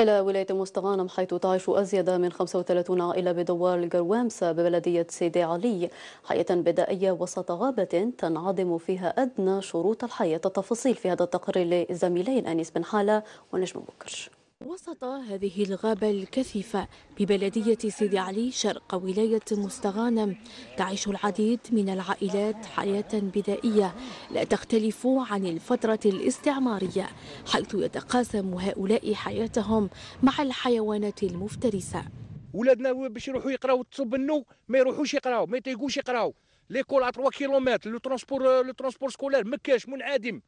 إلى ولاية مستغانم حيث تعيش أزيد من 35 عائلة بدوار القروامسة ببلدية سيدي علي حياة بدائية وسط غابة تنعدم فيها أدنى شروط الحياة. التفاصيل في هذا التقرير لزميلين أنيس بن حالة ونجم بكر وسط هذه الغابة الكثيفة ببلدية سيدي علي شرق ولاية مستغانم تعيش العديد من العائلات حياة بدائية لا تختلف عن الفترة الاستعمارية حيث يتقاسم هؤلاء حياتهم مع الحيوانات المفترسة. ولادنا باش يروحوا يقراو تصبنوا ما يروحوش يقراو ما يطيقوش يقراو. l'école 3 كيلومتر le transport le transport scolaire ما كاش منعدم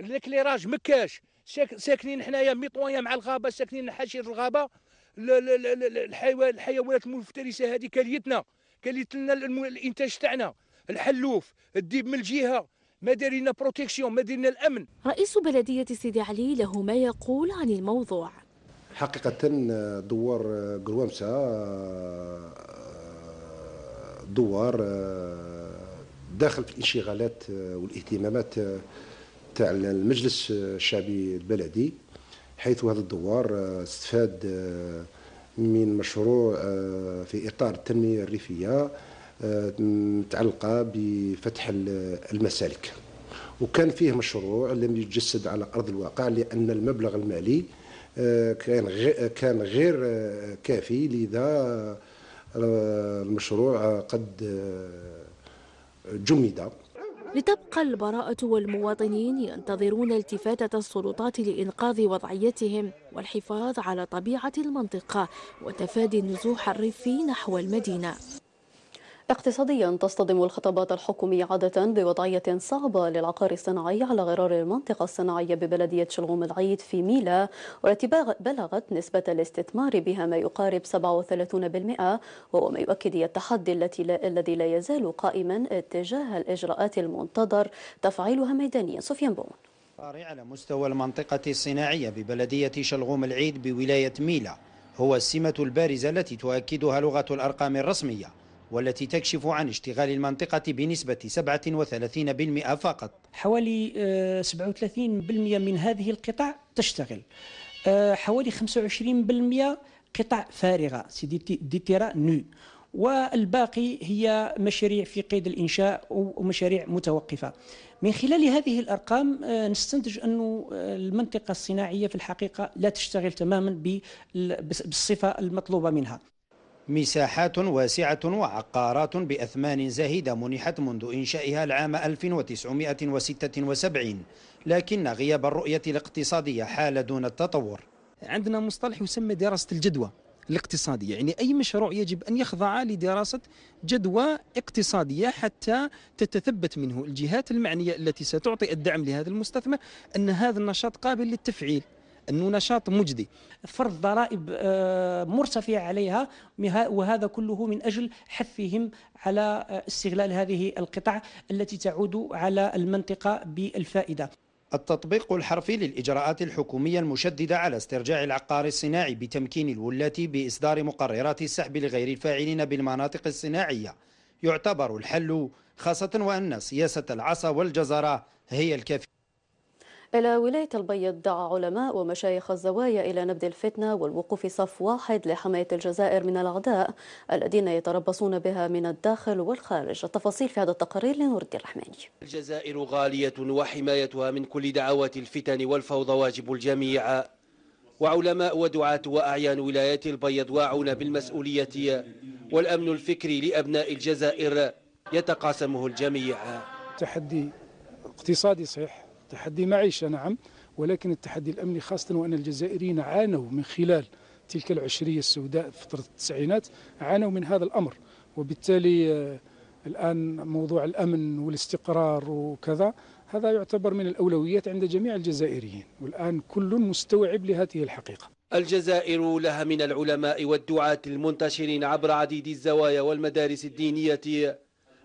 l'éclairage ما كاش ساكنين حنايا mitoyen مع الغابة ساكنين حاشيه الغابة. الحيوانات المفترسة هذه كليتنا كليت لنا الإنتاج تاعنا. الحلوف الديب من الجهة. ما دارينا protection ما دارينا الأمن. رئيس بلدية سيدي علي له ما يقول عن الموضوع. حقيقة دوار قروامسة دوار داخل في الانشغالات والاهتمامات تاع المجلس الشعبي البلدي حيث هذا الدوار استفاد من مشروع في إطار التنمية الريفية متعلقة بفتح المسالك. وكان فيه مشروع لم يتجسد على أرض الواقع لأن المبلغ المالي كان كان غير كافي لذا المشروع قد جمد. لتبقى البراءة والمواطنين ينتظرون التفاتة السلطات لإنقاذ وضعيتهم والحفاظ على طبيعة المنطقة وتفادي النزوح الريفي نحو المدينة. اقتصاديا تصطدم الخطابات الحكومية عادة بوضعية صعبة للعقار الصناعي على غرار المنطقة الصناعية ببلدية شلغوم العيد في ميلا والتي بلغت نسبة الاستثمار بها ما يقارب 37% وهو ما يؤكد التحدي التي لا الذي لا يزال قائما اتجاه الإجراءات المنتظر تفعيلها ميدانيا سفيان بون. على مستوى المنطقة الصناعية ببلدية شلغوم العيد بولاية ميلا هو السمة البارزة التي تؤكدها لغة الأرقام الرسمية. والتي تكشف عن اشتغال المنطقة بنسبة 37% فقط. حوالي 37% من هذه القطع تشتغل. حوالي 25% قطع فارغة. دي تيرا نو والباقي هي مشاريع في قيد الإنشاء ومشاريع متوقفة. من خلال هذه الأرقام نستنتج أن المنطقة الصناعية في الحقيقة لا تشتغل تماما بالصفة المطلوبة منها. مساحات واسعة وعقارات بأثمان زاهدة منحت منذ إنشائها العام 1976 لكن غياب الرؤية الاقتصادية حال دون التطور. عندنا مصطلح يسمى دراسة الجدوى الاقتصادية يعني أي مشروع يجب أن يخضع لدراسة جدوى اقتصادية حتى تتثبت منه الجهات المعنية التي ستعطي الدعم لهذا المستثمر أن هذا النشاط قابل للتفعيل. أنه نشاط مجدي. فرض ضرائب مرتفعة عليها وهذا كله من أجل حثهم على استغلال هذه القطع التي تعود على المنطقة بالفائدة. التطبيق الحرفي للإجراءات الحكومية المشددة على استرجاع العقار الصناعي بتمكين الولاة بإصدار مقررات السحب لغير الفاعلين بالمناطق الصناعية. يعتبر الحل خاصة وأن سياسة العصا والجزرة هي الكافية. إلى ولاية البيض دعا علماء ومشايخ الزوايا إلى نبذ الفتنة والوقوف صف واحد لحماية الجزائر من الأعداء الذين يتربصون بها من الداخل والخارج. التفاصيل في هذا التقرير لنور الدين الرحماني. الجزائر غالية وحمايتها من كل دعوات الفتن والفوضى واجب الجميع. وعلماء ودعاة وأعيان ولاية البيض واعون بالمسؤولية والأمن الفكري لأبناء الجزائر يتقاسمه الجميع. تحدي اقتصادي صحيح. تحدي معيشة نعم. ولكن التحدي الأمني خاصة وأن الجزائريين عانوا من خلال تلك العشرية السوداء في فترة التسعينات عانوا من هذا الأمر. وبالتالي الآن موضوع الأمن والاستقرار وكذا هذا يعتبر من الأولويات عند جميع الجزائريين. والآن كل مستوعب لهذه الحقيقة. الجزائر لها من العلماء والدعاة المنتشرين عبر عديد الزوايا والمدارس الدينية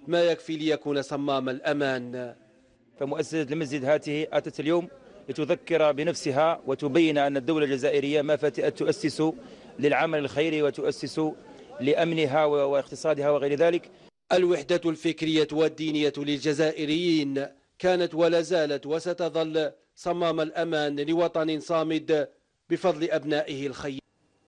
ما يكفي ليكون صمام الأمان. فمؤسسة المسجد هذه أتت اليوم لتذكر بنفسها وتبين أن الدولة الجزائرية ما فتئت تؤسس للعمل الخيري وتؤسس لأمنها واقتصادها وغير ذلك. الوحدة الفكرية والدينية للجزائريين كانت ولا زالت وستظل صمام الأمان لوطن صامد بفضل أبنائه الخير.